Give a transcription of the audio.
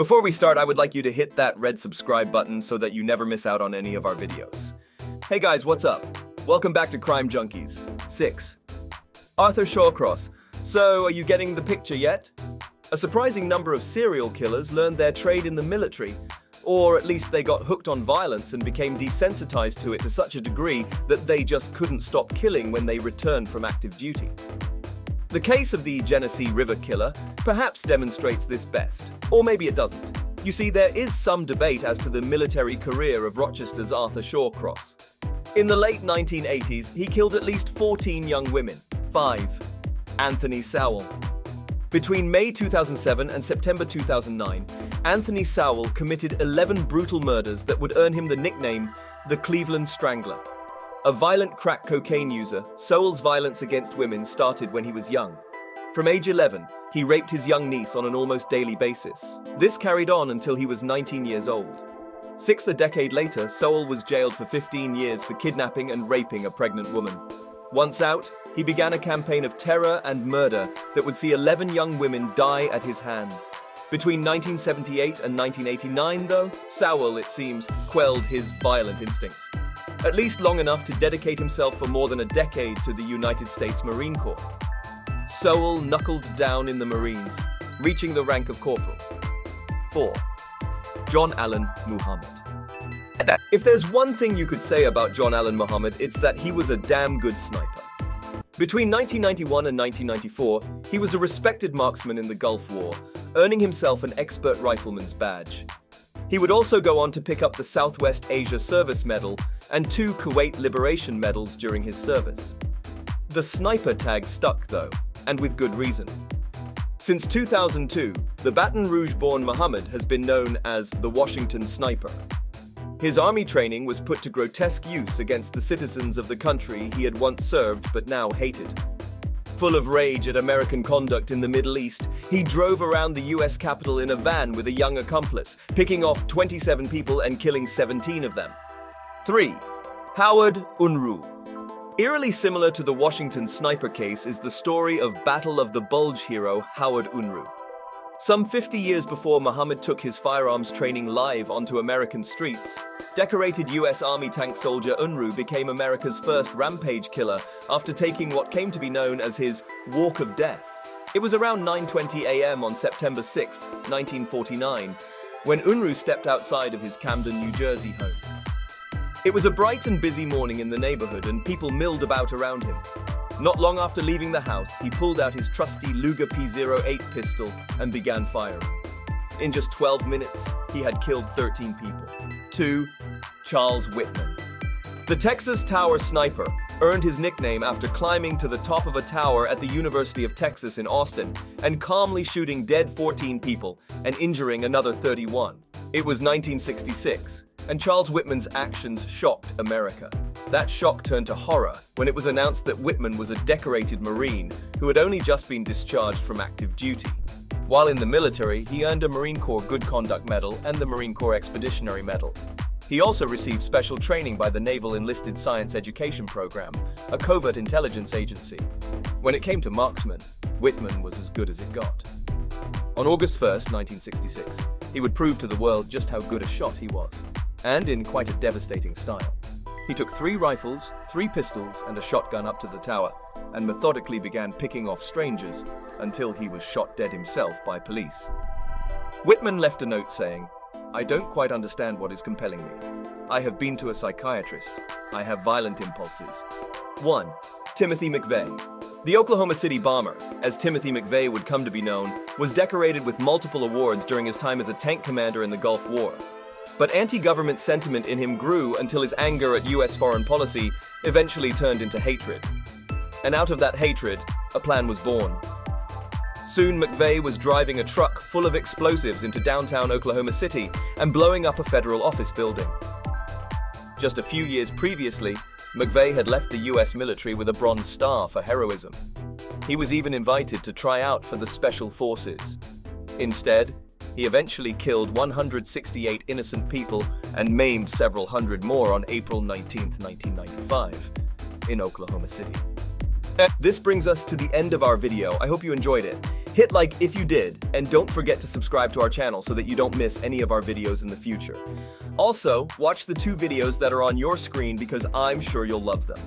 Before we start, I would like you to hit that red subscribe button so that you never miss out on any of our videos. Hey guys, what's up? Welcome back to Crime Junkies 6. Arthur Shawcross. So, are you getting the picture yet? A surprising number of serial killers learned their trade in the military, or at least they got hooked on violence and became desensitized to it to such a degree that they just couldn't stop killing when they returned from active duty. The case of the Genesee River killer perhaps demonstrates this best, or maybe it doesn't. You see, there is some debate as to the military career of Rochester's Arthur Shawcross. In the late 1980s, he killed at least 14 young women. 5. Anthony Sowell. Between May 2007 and September 2009, Anthony Sowell committed 11 brutal murders that would earn him the nickname the Cleveland Strangler. A violent crack cocaine user, Sowell's violence against women started when he was young. From age 11, he raped his young niece on an almost daily basis. This carried on until he was 19 years old. Six a decade later, Sowell was jailed for 15 years for kidnapping and raping a pregnant woman. Once out, he began a campaign of terror and murder that would see 11 young women die at his hands. Between 1978 and 1989, though, Sowell, it seems, quelled his violent instincts at least long enough to dedicate himself for more than a decade to the United States Marine Corps. Sowell knuckled down in the Marines, reaching the rank of corporal. 4. John Allen Muhammad. If there's one thing you could say about John Allen Muhammad, it's that he was a damn good sniper. Between 1991 and 1994, he was a respected marksman in the Gulf War, earning himself an expert rifleman's badge. He would also go on to pick up the Southwest Asia Service Medal and two Kuwait Liberation Medals during his service. The sniper tag stuck, though, and with good reason. Since 2002, the Baton Rouge-born Muhammad has been known as the Washington Sniper. His army training was put to grotesque use against the citizens of the country he had once served but now hated. Full of rage at American conduct in the Middle East, he drove around the US Capitol in a van with a young accomplice, picking off 27 people and killing 17 of them. 3. Howard Unruh. Eerily similar to the Washington sniper case is the story of Battle of the Bulge hero Howard Unruh. Some 50 years before Muhammad took his firearms training live onto American streets, decorated US Army tank soldier Unruh became America's first rampage killer after taking what came to be known as his Walk of Death. It was around 9.20 a.m. on September 6, 1949, when Unruh stepped outside of his Camden, New Jersey home. It was a bright and busy morning in the neighborhood and people milled about around him. Not long after leaving the house, he pulled out his trusty Luger P08 pistol and began firing. In just 12 minutes, he had killed 13 people. 2. Charles Whitman. The Texas Tower Sniper earned his nickname after climbing to the top of a tower at the University of Texas in Austin and calmly shooting dead 14 people and injuring another 31. It was 1966 and Charles Whitman's actions shocked America. That shock turned to horror when it was announced that Whitman was a decorated Marine who had only just been discharged from active duty. While in the military, he earned a Marine Corps Good Conduct Medal and the Marine Corps Expeditionary Medal. He also received special training by the Naval Enlisted Science Education Program, a covert intelligence agency. When it came to marksman, Whitman was as good as it got. On August 1, 1966, he would prove to the world just how good a shot he was and in quite a devastating style. He took three rifles, three pistols, and a shotgun up to the tower, and methodically began picking off strangers until he was shot dead himself by police. Whitman left a note saying, I don't quite understand what is compelling me. I have been to a psychiatrist. I have violent impulses. 1. Timothy McVeigh. The Oklahoma City bomber, as Timothy McVeigh would come to be known, was decorated with multiple awards during his time as a tank commander in the Gulf War. But anti-government sentiment in him grew until his anger at US foreign policy eventually turned into hatred. And out of that hatred, a plan was born. Soon McVeigh was driving a truck full of explosives into downtown Oklahoma City and blowing up a federal office building. Just a few years previously, McVeigh had left the US military with a Bronze Star for heroism. He was even invited to try out for the Special Forces. Instead, he eventually killed 168 innocent people and maimed several hundred more on April 19, 1995, in Oklahoma City. This brings us to the end of our video. I hope you enjoyed it. Hit like if you did, and don't forget to subscribe to our channel so that you don't miss any of our videos in the future. Also, watch the two videos that are on your screen because I'm sure you'll love them.